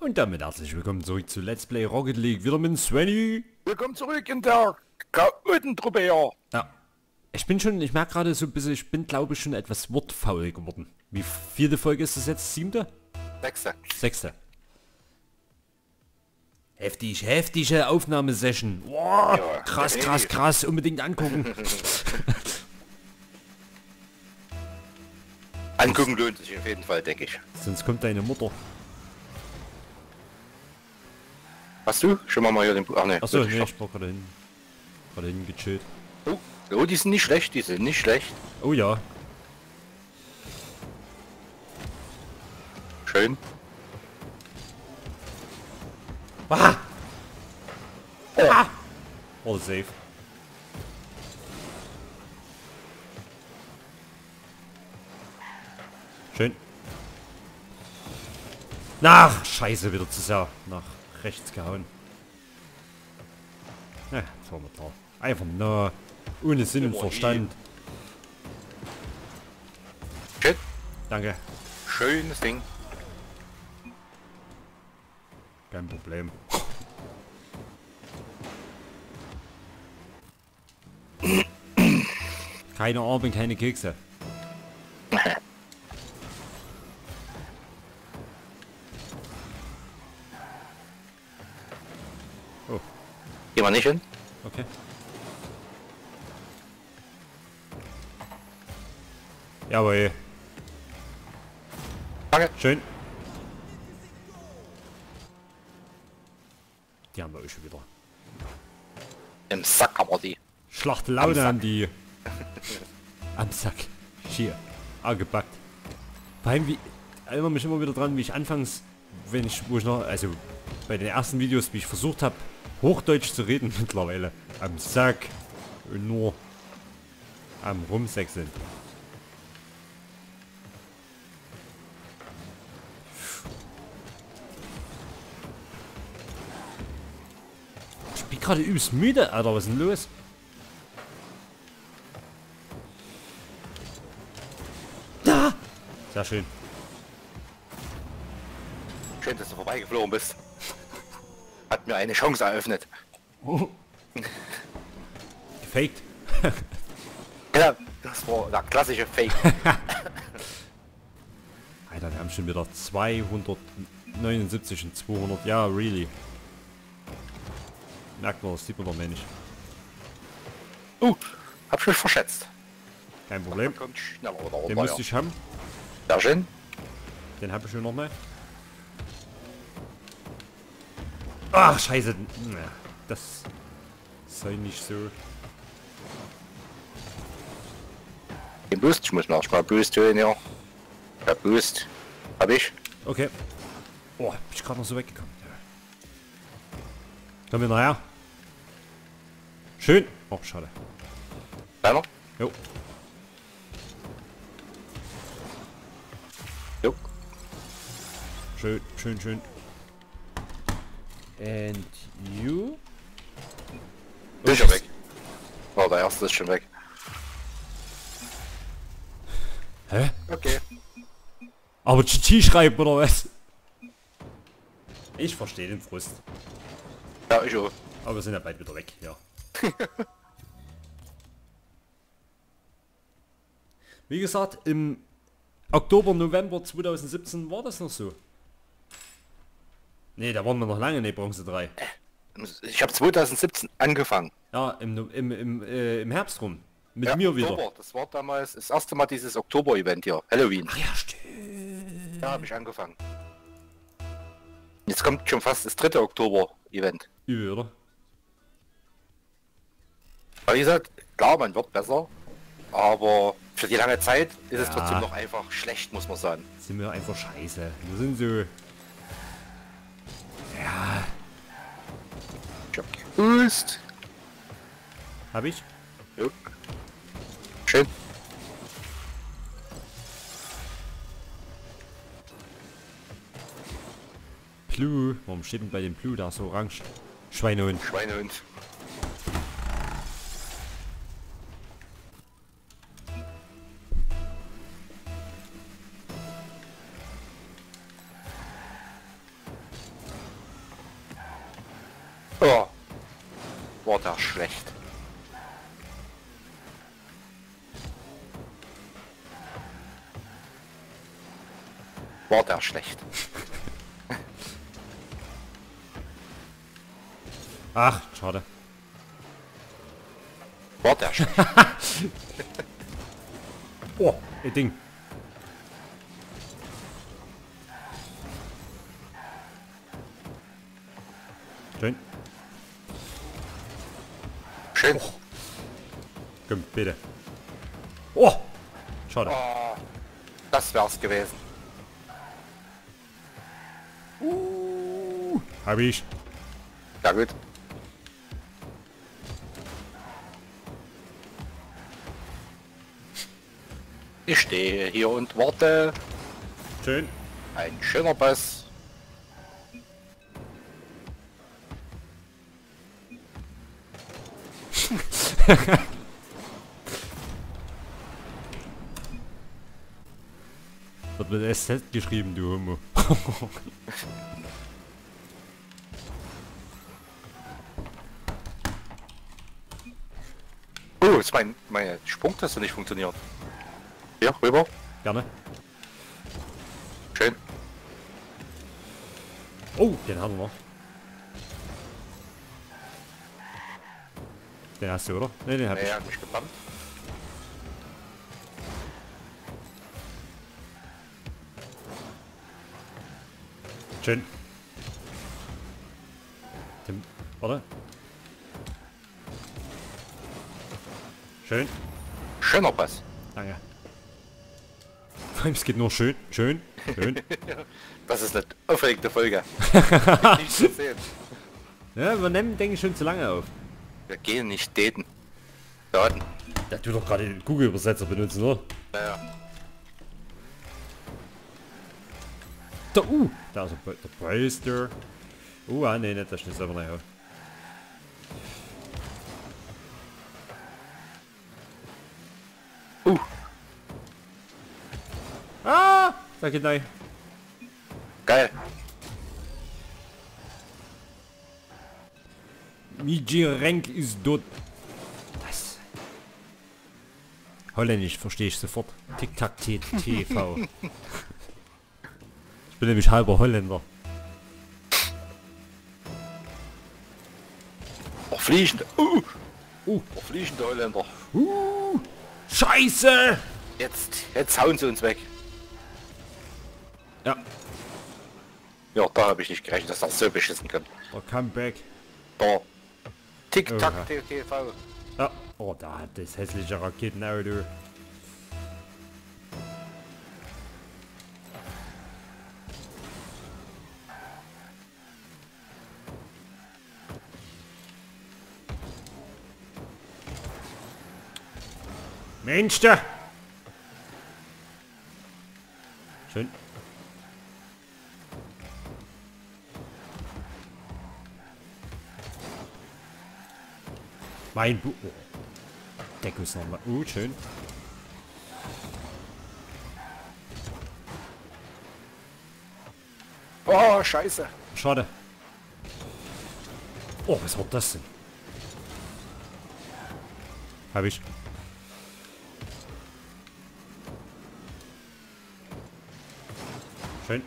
Und damit herzlich willkommen zurück zu Let's Play Rocket League. Wieder mit Svenny. Willkommen zurück in der Chaotentruppe hier. Ja. Ich bin schon, ich merke gerade so ein bisschen, ich bin glaube ich schon etwas wortfaul geworden. Wie vierte Folge ist das jetzt? Siebte? Sechste. Sechste. Heftig, heftige Aufnahmesession. Wow, Ja, krass, krass, krass. Unbedingt angucken. Angucken lohnt sich auf jeden Fall, denke ich. Sonst kommt deine Mutter. Hast du schon mal mal hier den... Ach ne. Achso, nee, ich war gerade hin. Gerade hingechillt. schon- Oh, oh, die sind nicht schlecht, die sind nicht schlecht. Oh ja. Schön. Ah! Ah! All safe. Schön. Nach! Scheiße, wieder zu sehr nach rechts gehauen. Ja, mal da. Einfach nur ohne Sinn und Verstand. Schön. Danke. Schönes Ding. Kein Problem. Keine Arme, keine Kekse. Oh, Gehen wir nicht hin. okay. Jawohl, Danke. schön. Die haben wir auch schon wieder. Im Sack haben wir die. Schlacht Laune an die. Am Sack. Schier. Angepackt. Vor allem, wie, erinnere mich immer wieder dran, wie ich anfangs, wenn ich, wo ich noch, also bei den ersten Videos, wie ich versucht habe, Hochdeutsch zu reden mittlerweile. Am Sack. Und nur am Rumsechseln. Ich bin gerade übelst müde, Alter. Was ist denn los? Da! Sehr schön. Schön, dass du vorbeigeflogen bist. Hat mir eine Chance eröffnet. Gefaked. Ja, das war der klassische Fake. Alter, wir haben schon wieder 279 und 200. Ja, really. Merkt man, das sieht man doch mehr nicht. uh, hab ich mich verschätzt. Kein Problem. Den runter. müsste Ja. ich haben. Sehr schön. Den habe ich schon noch mal. Ach, scheiße. Das sei nicht so. Den Boost, ich muss mir erstmal Boost holen, ja. Der Boost hab ich. Okay. Oh, bin ich gerade noch so weggekommen. Ja. Komm wir nachher. Schön. Oh, schade. Deiner? Jo. Jo. Schön, schön, schön. And you? Bin schon weg. Oh, der erste ist schon weg. Hä? Okay. Aber GG schreiben oder was? Ich verstehe den Frust. Ja, ich auch. Aber wir sind ja bald wieder weg, ja. Wie gesagt, im Oktober, November 2017 war das noch so. Ne, da waren wir noch lange in der Bronze 3. Ich habe 2017 angefangen. Ja, im, im, im, äh, im Herbst rum. Mit Ja, mir wieder. Oktober. Das war damals das erste Mal dieses Oktober-Event hier. Halloween. Ach ja, stimmt. Da habe ich angefangen. Jetzt kommt schon fast das dritte Oktober-Event. Übel, oder? Aber wie gesagt, klar, man wird besser. Aber für die lange Zeit ist es Ja. trotzdem noch einfach schlecht, muss man sagen. Sind wir einfach scheiße. Wir sind so... Ja, Geboost. hab ich? Jo. Schön. Blue. Warum steht denn bei dem Blue da so orange? Schweinehund. Schweinehund. War der schlecht. Ach, schade. War der schlecht. Oh, ihr Ding. Schön. Schön. Komm, bitte. Oh! Schade. Oh, das wär's gewesen. Hab ich. Ja gut. Ich stehe hier und warte. Schön. Ein schöner Pass. Wird mit SZ geschrieben, du Homo. Oh, ist mein, meine Sprungtaste nicht funktioniert. Hier, rüber. Gerne. Schön. Oh, den haben wir noch. Den hast du, oder? Ne, den hab Nee, ich. hat mich gebrannt. Schön. Tim, warte. Schön. Schöner Pass. Danke. Vor allem, es geht nur schön, schön, schön. Das ist eine aufregende Folge. ja, wir nehmen, denke ich, schon zu lange auf. Wir gehen nicht daten. Daten. Der tut doch gerade den Google-Übersetzer benutzen, oder? Naja. Da, uh, da ist der, der Poster. Uh, ah, nee, nicht, das ist aber nicht auf. Da geht nein. geil. Miji Renk ist dort. Was? Holländisch verstehe ich sofort. Tic-Tac-TV. ich bin nämlich halber Holländer. Oh, fliegende. Uh, Uh, oh, fliegende Holländer. uh, Scheiße! Jetzt, jetzt hauen sie uns weg. Ja, Ja, da habe ich nicht gerechnet, dass das so beschissen kann. der Comeback. Da. Tick-Tack Oha. TV. Ja. Oh, da hat das hässliche Raketenauto. Mensch, da! Schön. Mein Bu... Oh. Deckung ist nochmal... Uh, schön. Oh, scheiße. Schade. Oh, was war das denn? Hab ich. Schön.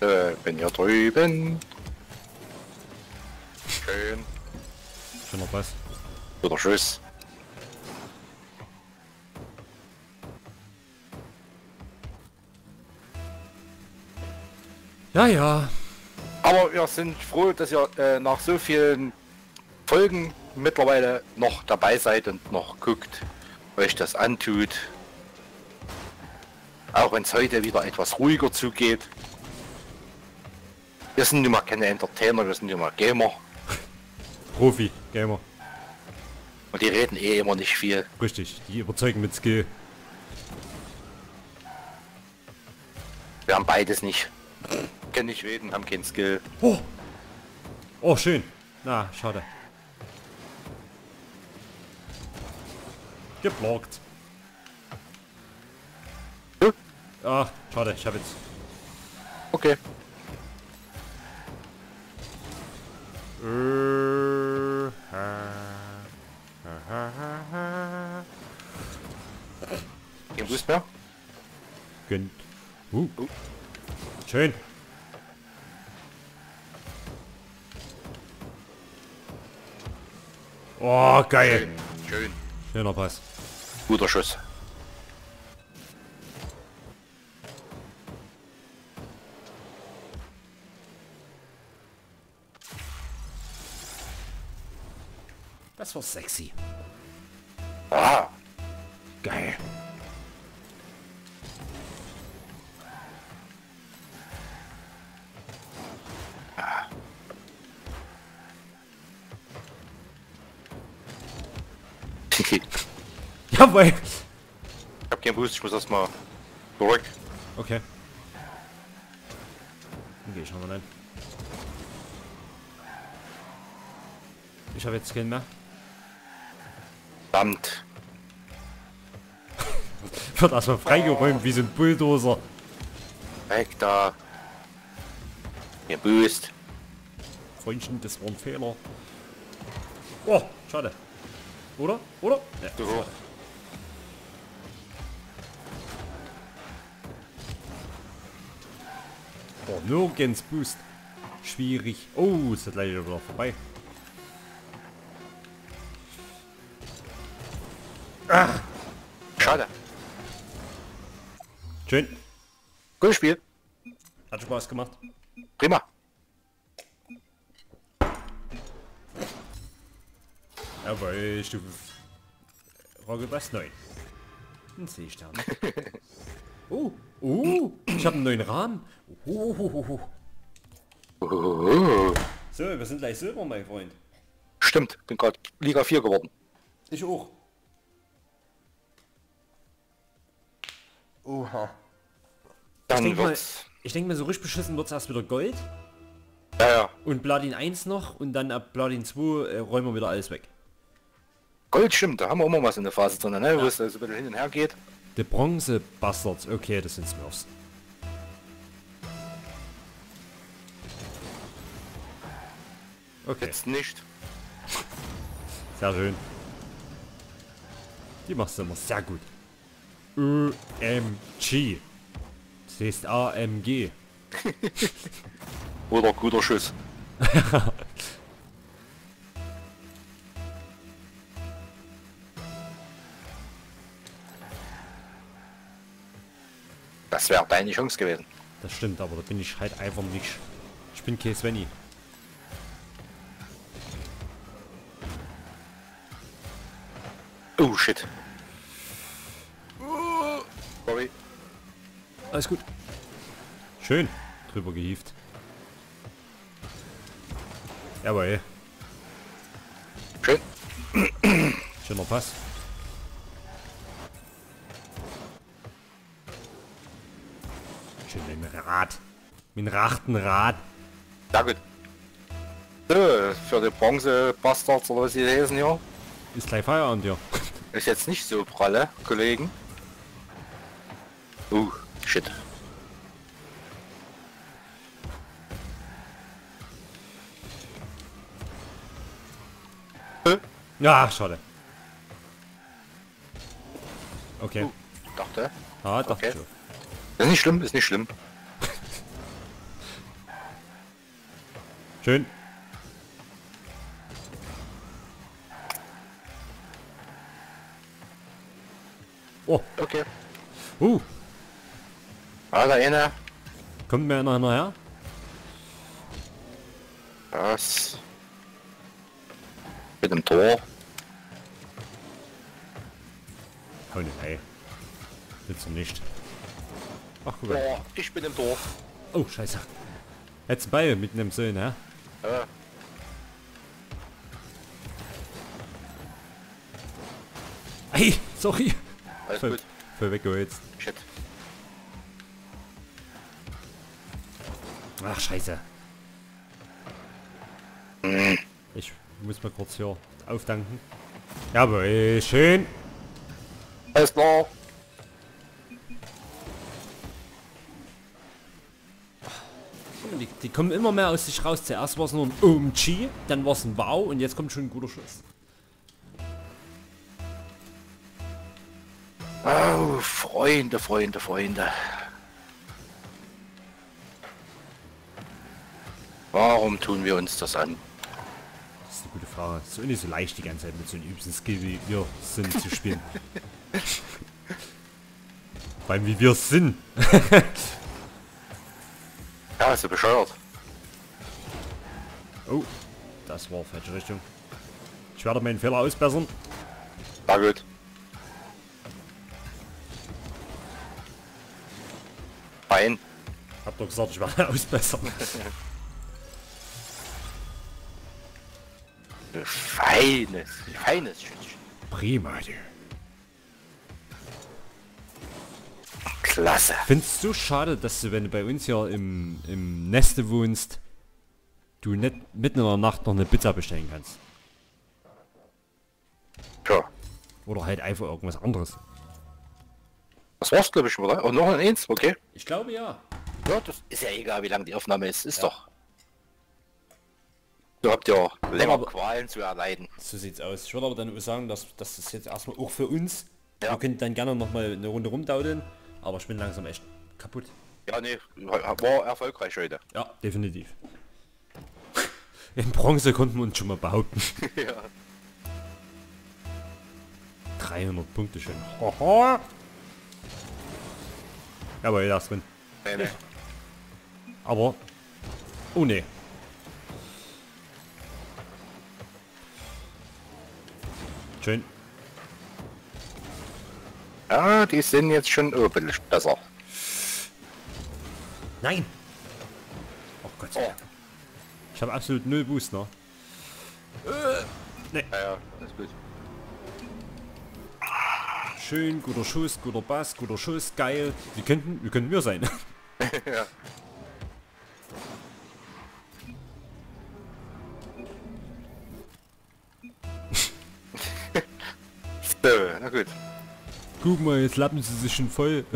Äh, bin hier drüben. Schön. Schöner Pass. Guter Schuss. Ja, ja. Aber wir sind froh, dass ihr äh, nach so vielen Folgen mittlerweile noch dabei seid und noch guckt, euch das antut. Auch wenn es heute wieder etwas ruhiger zugeht. Wir sind immer keine Entertainer, wir sind immer Gamer. Profi, Gamer. Und die reden eh immer nicht viel. Richtig. Die überzeugen mit Skill. Wir haben beides nicht. Kennen nicht reden, haben kein Skill. Oh. Oh, schön. Na, schade. Geblockt. Hm? Ah, schade. Ich habe jetzt... Okay. Äh, Uh. Schön. Oh, geil. Schön. Schöner Pass. Guter Schuss. Das war sexy. Jawohl. hab keinen Boost, ich muss erstmal zurück. Okay. Dann gehe ich nochmal rein. Ich habe jetzt keinen mehr. Verdammt. Wird erstmal freigeräumt wie so ein Bulldozer. Weg da. Kein Boost. Freundchen, das war ein Fehler. Oh, schade. Oder? Oder? Ja, So. schade. Oh, nirgends Boost. Schwierig. Oh, ist das gleich wieder vorbei. Schade. Schön. Gutes Spiel. Hat Spaß gemacht. Prima. Jawohl, Stufe... Rocket was 9. Ein Seestern. oh, oh, ich habe einen neuen Rahmen. Oh, oh, oh, So, wir sind gleich Silber, mein Freund. stimmt, bin gerade Liga 4 geworden. Ich auch. Oha. Ich Dann denke mal, ich denk mal, so richtig beschissen wird es erst wieder Gold Ja, ja. und Platin 1 noch und dann ab Platin 2 äh, räumen wir wieder alles weg. Gold stimmt, da haben wir immer was in der Phase drin, ne? Wo es also ein bisschen hin und her geht. Die Bronze Bastards, okay, das sind Smurfs. Okay, Jetzt nicht. sehr schön. Die machst du immer sehr gut. OMG. Das heißt AMG. Oder guter Schuss. Das wäre deine Chance gewesen. Das stimmt, aber da bin ich halt einfach nicht. Ich bin kein Svenny. Oh shit. Sorry. Alles gut. Schön. Drüber gehieft. Jawohl. Schön. Schöner Pass. Dem Rad. Mit dem Rachtenrad. Sehr gut. So, für die Bronze-Bastards oder was sie lesen hier. Ist gleich Feierabend, ja. Ist jetzt nicht so pralle, Kollegen. Uh, shit. Äh, Ja, schade. Okay. Uh, dachte. Ah, dachte okay. schon. Ist nicht schlimm, ist nicht schlimm. Schön. Oh, Okay. uh, Ah, da eine. kommt mir einer her? Das. Mit dem Tor. Oh nein. Willst du nicht. Ach, guck mal. Tor. Ich bin im Tor. Oh, scheiße. Jetzt bei mit einem Söhn, hä? Ja. Hey, sorry. Alles Voll, gut. voll weggeholzt. Shit. Ach, scheiße. Ich muss mal kurz hier aufdanken. Jawohl, schön. Alles klar. Und die, die kommen immer mehr aus sich raus. Zuerst war es nur ein OMG, dann war es ein Wow und jetzt kommt schon ein guter Schuss. Oh, Freunde, Freunde, Freunde. Warum tun wir uns das an? Das ist eine gute Frage. Es ist nicht so leicht die ganze Zeit mit so einem übsten Skill wie wir sind zu spielen. Vor allem wie wir es sind. Ja, ist ja bescheuert. Oh, das war falsche Richtung. Ich werde meinen Fehler ausbessern. Na gut. Fein. Hab doch gesagt, ich werde ausbessern. Feines, feines Schützchen. Prima, du. Klasse. Findest du schade, dass du, wenn du bei uns hier im, im Neste wohnst, du nicht mitten in der Nacht noch eine Pizza bestellen kannst? Ja. Oder halt einfach irgendwas anderes. Das war's, glaube ich, oder? Und noch ein Eins, okay. Ich glaube ja. Ja, das ist ja egal, wie lang die Aufnahme ist. Ist doch. Du habt ja länger aber- Qualen zu erleiden. So sieht's aus. Ich würde aber dann sagen, dass, dass das jetzt erstmal auch für uns, Ja. wir können dann gerne noch mal eine Runde rumdaudeln, aber ich bin langsam echt kaputt. Ja, nee, war erfolgreich heute. Ja, definitiv. In Bronze konnten wir uns schon mal behaupten. ja. 300 Punkte schon. Haha. Jawohl, da ist drin. Nee, nee. Aber... Oh ne. Schön. Ja, die sind jetzt schon bisschen besser. Nein! Oh Gott sei Dank. Ich habe absolut null Boost noch. Ja, ja, ist gut. Schön, guter Schuss, guter Bass, guter Schuss, geil. Wie könnten, wie könnten wir sein? ja. so, na gut. Guck mal, jetzt lappen sie sich schon voll.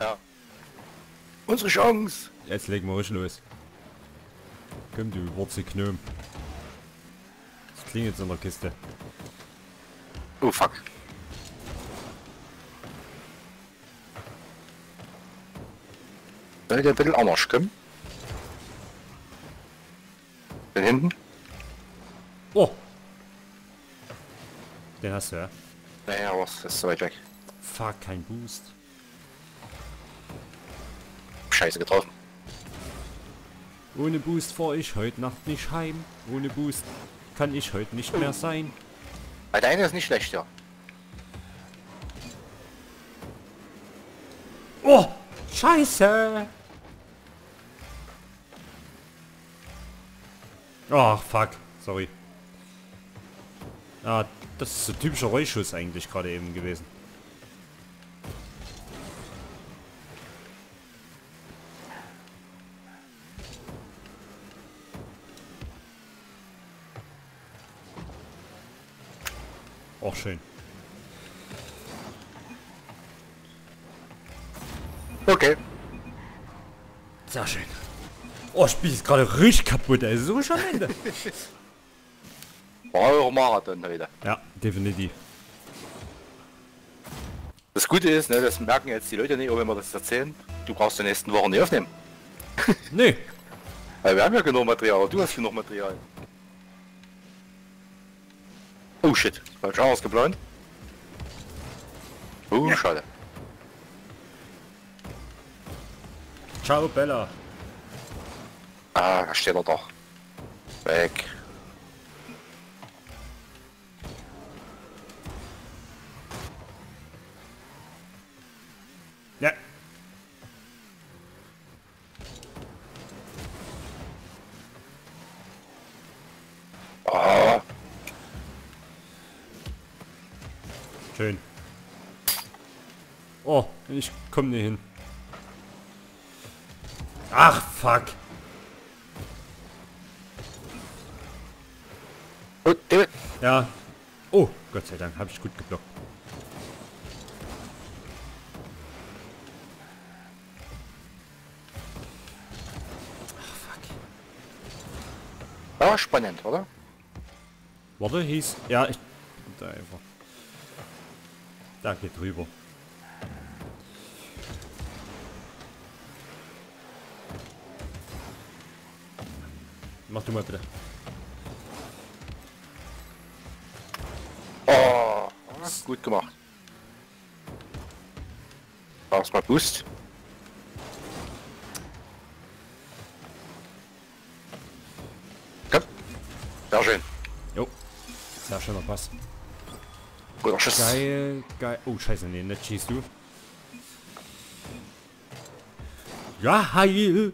Ja. Unsere Chance. Jetzt legen wir ruhig los. Komm du Wurzelknöm. Das klingt jetzt in der Kiste. Oh fuck. Soll der ein bisschen anders kommen? Den hinten? Oh! Den hast du ja. Naja, es ist so weit weg. Fuck, kein Boost. Scheiße getroffen. Ohne Boost fahr ich heute Nacht nicht heim. Ohne Boost kann ich heute nicht mehr sein. Weil deine ist nicht schlecht, ja. Oh! Scheiße! Ach, fuck. Sorry. Ah, das ist so typischer Reuschuss eigentlich gerade eben gewesen. Auch schön. Okay. Sehr schön. Oh, Spiel ist gerade richtig kaputt, ey. So schon Ende. War eure Marathon heute. ja, definitiv. Das Gute ist, ne, das merken jetzt die Leute nicht, auch wenn wir das erzählen. Du brauchst die nächsten Wochen nicht aufnehmen. Nee. Weil wir haben ja genug Material, du hast genug Material. Oh shit, falsch anders geplant. Oh, schade. Ciao, Bella. Ah, da steht er doch. Weg. Schön. Oh, ich komm nicht hin. Ach, fuck. oh. Ja. Oh, Gott sei Dank, habe ich gut geblockt. Ach, Ja, spannend, oder? Warte, hieß... Ja, ich... Da einfach. Da geht drüber. Mach du mal bitte. Oh, gut gemacht. Brauchst mal Boost. Komm. Sehr schön. Jo. Sehr schöner Pass. Guter Schuss. Geil, geil. Oh, scheiße, nee, nicht schießt du. Ja, heil.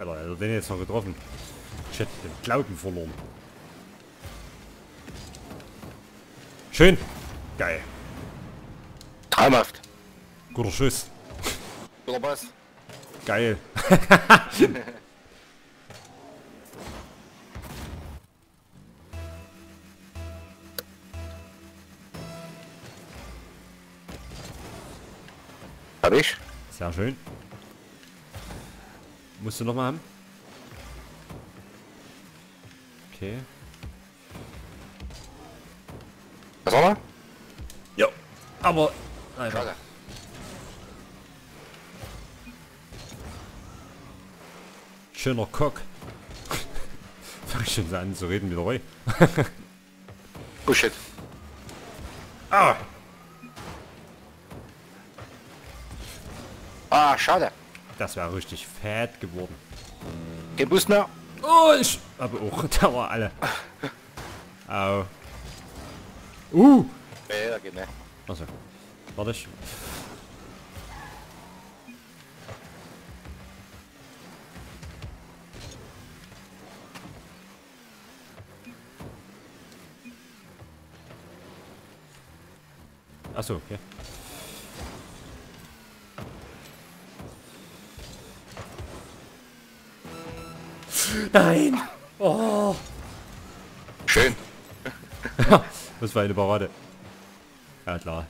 Alter, also den jetzt noch getroffen. Ich hätte den Glauben verloren. Schön. Geil. Traumhaft. Guter Schuss. Guter Pass. Geil. Hab ich. Sehr schön. Musst du noch mal haben? Okay. Was haben wir? Jo. Aber... Alter. Schade. Schöner Cock. Fang ich schon so an zu reden wie der Roy. Oh shit. Ah! Ah, schade. Das wäre richtig fett geworden. Kein Boost mehr. Oh, ich... Aber auch, da war alle. Au. Uh! Nee, da geht nicht. Also. Warte ich. Achso, okay. Nein! Oh! Schön. Das war eine Parade. Ja klar.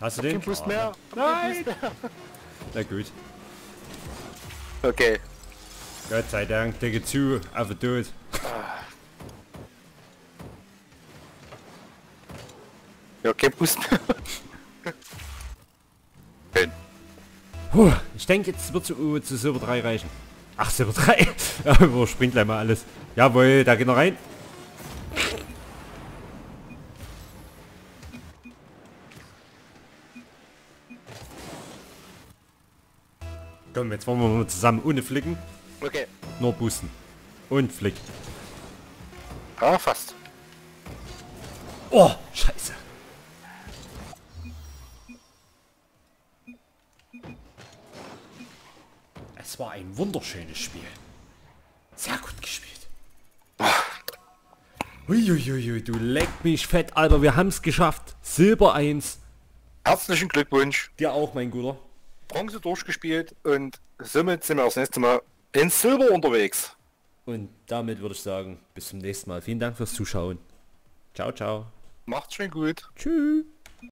Hast du den? Kein Boost Oh, mehr. Nein! Na gut. Okay. Gott sei Dank, Decke zu, auf den Tod. Ja, Boost mehr. Schön. Puh, ich denke, jetzt wird zu, zu Silber 3 reichen. Ach, Silber 3? Ja, überspringt gleich mal alles. Jawohl, da geht er rein. Komm, jetzt wollen wir mal zusammen ohne Flicken. Okay. Nur boosten. Und Flick. Ah, fast. Oh, scheiße. Es war ein wunderschönes Spiel. Sehr gut gespielt. Uiuiui, du leck mich fett, Alter. Wir haben es geschafft. Silber 1. Herzlichen Glückwunsch. Dir auch, mein Guter. Bronze durchgespielt und somit sind wir das nächste Mal in Silber unterwegs. Und damit würde ich sagen, bis zum nächsten Mal. Vielen Dank fürs Zuschauen. Ciao, ciao. Macht's schön gut. Tschüss.